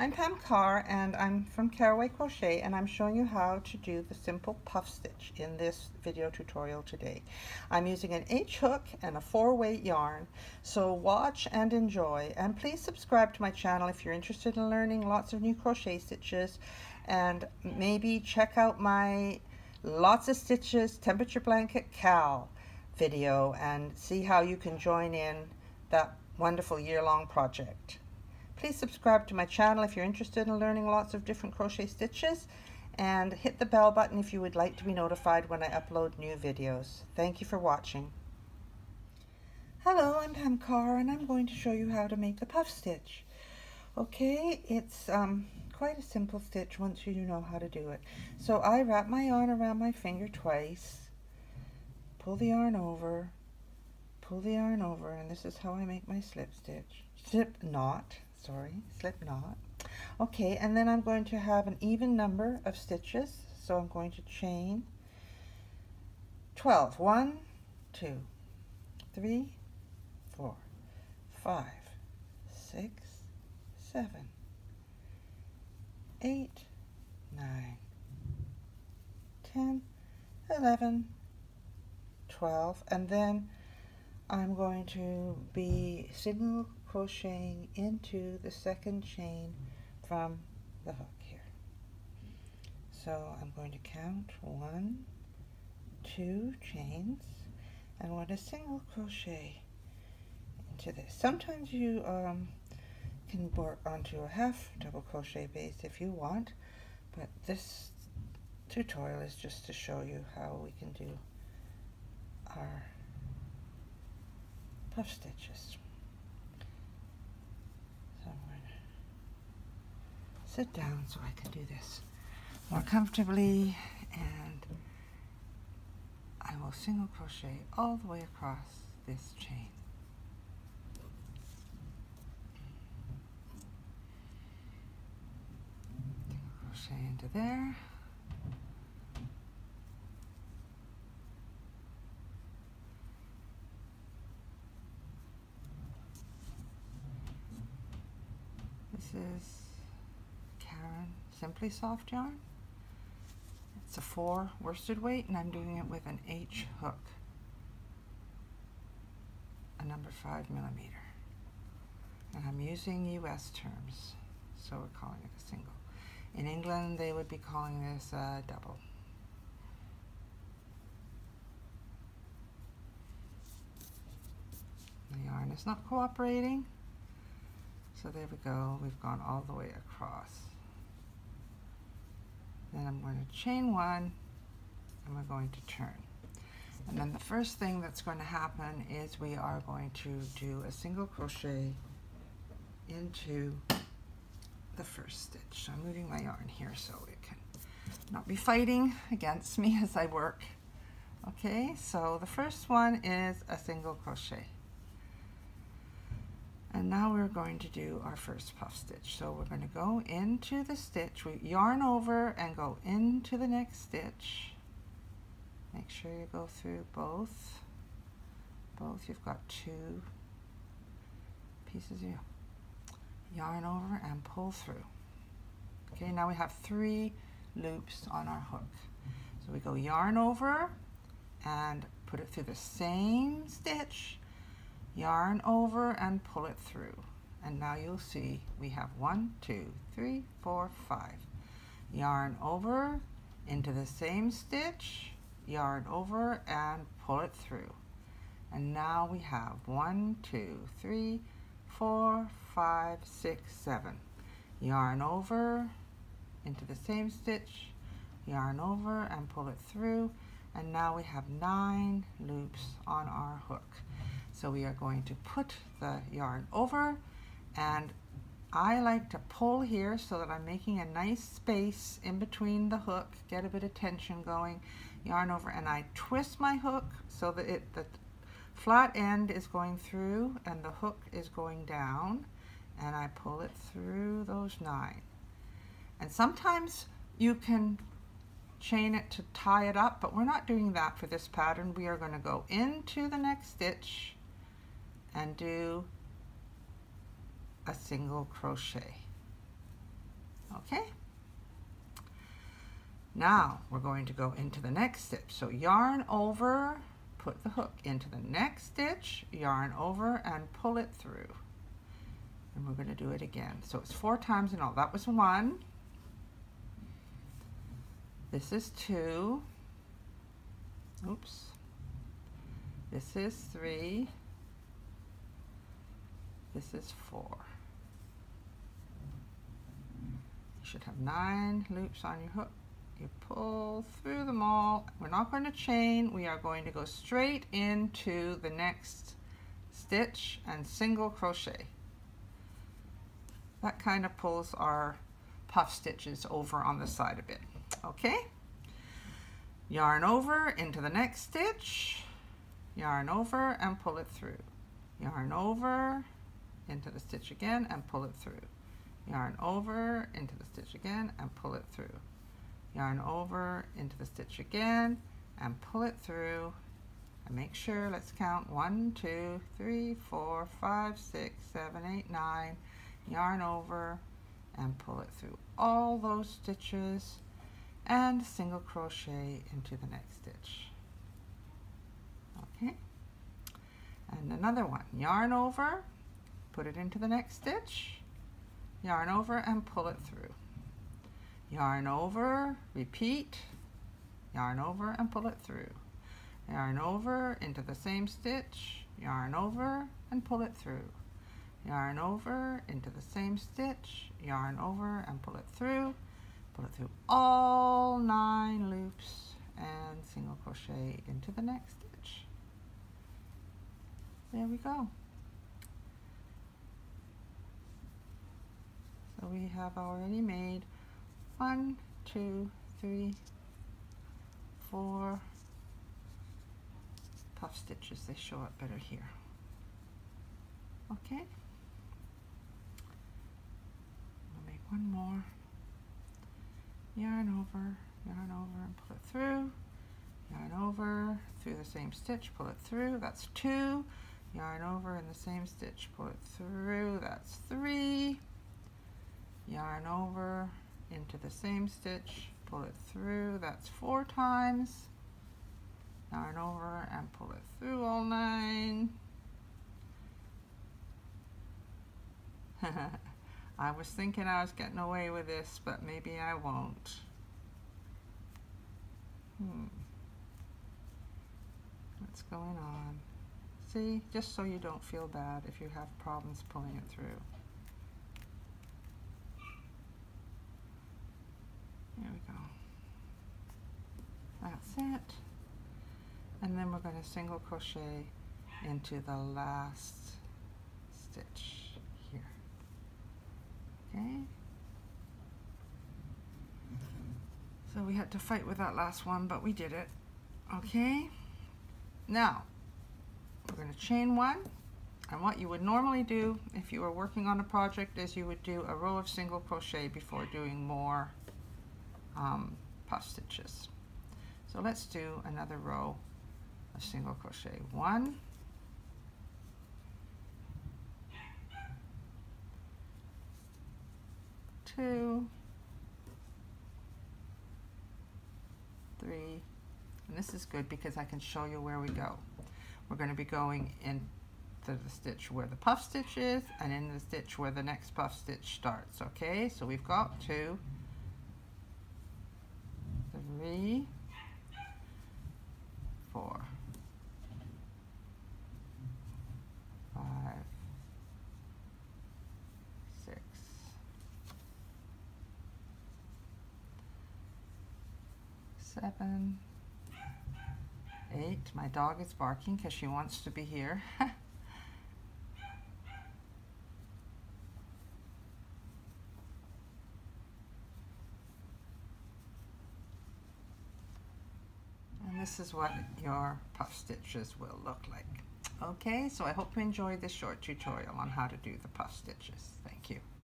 I'm Pam Carr and I'm from Carroway Crochet and I'm showing you how to do the simple puff stitch in this video tutorial today. I'm using an H hook and a four weight yarn so watch and enjoy and please subscribe to my channel if you're interested in learning lots of new crochet stitches and maybe check out my lots of stitches temperature blanket Cal video and see how you can join in that wonderful year-long project. Please subscribe to my channel if you're interested in learning lots of different crochet stitches and hit the bell button if you would like to be notified when I upload new videos. Thank you for watching. Hello, I'm Pam Carr and I'm going to show you how to make the puff stitch. Okay, it's um, quite a simple stitch once you know how to do it. So I wrap my yarn around my finger twice, pull the yarn over, pull the yarn over, and this is how I make my slip stitch. Slip knot, sorry, slip knot. Okay, and then I'm going to have an even number of stitches. So I'm going to chain 12. 1, 2, 3, 4, 5, 6, 7, 8, 9, 10, 11, 12, and then I'm going to be single crocheting into the second chain from the hook here. So I'm going to count one, two chains, and going to single crochet into this. Sometimes you um, can work onto a half double crochet base if you want, but this tutorial is just to show you how we can do our puff stitches. Sit down so I can do this more comfortably and I will single crochet all the way across this chain. Single crochet into there. This is Simply Soft yarn. It's a 4 worsted weight and I'm doing it with an H hook, a number 5 millimeter. And I'm using US terms, so we're calling it a single. In England, they would be calling this a double. The yarn is not cooperating, so there we go. We've gone all the way across. Then I'm going to chain one and we're going to turn. And then the first thing that's going to happen is we are going to do a single crochet into the first stitch. I'm moving my yarn here so it can not be fighting against me as I work. Okay, so the first one is a single crochet. And now we're going to do our first puff stitch. So we're going to go into the stitch, we yarn over and go into the next stitch. Make sure you go through both. Both, you've got two pieces of yarn over and pull through. Okay, now we have three loops on our hook. So we go yarn over and put it through the same stitch yarn over and pull it through. And now you'll see we have one two three four five. Yarn over into the same stitch yarn over and pull it through. And now we have one two three four five six seven. Yarn over into the same stitch yarn over and pull it through. And now we have nine loops on our hook so we are going to put the yarn over and I like to pull here so that I'm making a nice space in between the hook, get a bit of tension going, yarn over, and I twist my hook so that it the flat end is going through and the hook is going down, and I pull it through those nine. And sometimes you can chain it to tie it up, but we're not doing that for this pattern. We are going to go into the next stitch and do a single crochet. Okay? Now we're going to go into the next stitch. So yarn over, put the hook into the next stitch, yarn over and pull it through. And we're going to do it again. So it's four times in all. That was one. This is two. Oops. This is three. This is four. You should have nine loops on your hook. You pull through them all. We're not going to chain. We are going to go straight into the next stitch and single crochet. That kind of pulls our puff stitches over on the side a bit. Okay? Yarn over into the next stitch, yarn over and pull it through. Yarn over into the stitch again and pull it through. Yarn over into the stitch again and pull it through. Yarn over into the stitch again and pull it through. And make sure, let's count one, two, three, four, five, six, seven, eight, nine. Yarn over and pull it through all those stitches and single crochet into the next stitch. Okay, and another one, yarn over, put it into the next stitch, yarn over and pull it through. Yarn over, repeat, yarn over and pull it through. Yarn over into the same stitch, yarn over and pull it through. Yarn over into the same stitch, yarn over and pull it through pull it through all nine loops and single crochet into the next stitch. There we go. We have already made one, two, three, four puff stitches. They show up better here. Okay. I'll make one more yarn over, yarn over and pull it through, yarn over, through the same stitch, pull it through, that's two, yarn over in the same stitch, pull it through, that's three, yarn over into the same stitch, pull it through, that's four times, yarn over and pull it through all nine. I was thinking I was getting away with this, but maybe I won't. Hmm. What's going on? See, just so you don't feel bad if you have problems pulling it through. There we go. That's it. And then we're going to single crochet into the last stitch. Here. Okay. So we had to fight with that last one, but we did it. Okay. Now, we're going to chain one. And what you would normally do if you were working on a project is you would do a row of single crochet before doing more um, puff stitches. So let's do another row of single crochet. One, two, three, and this is good because I can show you where we go. We're going to be going into the stitch where the puff stitch is and in the stitch where the next puff stitch starts, okay? So we've got two, three, four, seven, eight. My dog is barking because she wants to be here. and this is what your puff stitches will look like. Okay, so I hope you enjoyed this short tutorial on how to do the puff stitches. Thank you.